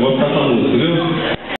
Eu vou ficar com a música, viu?